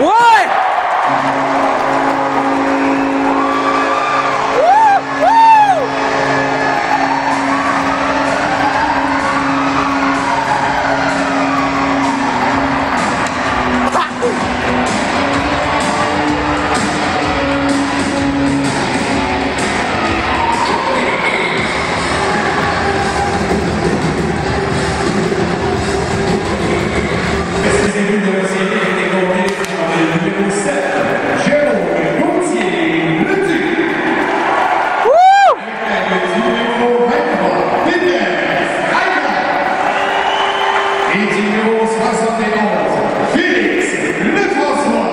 What? Et numéro 71, Félix Le François.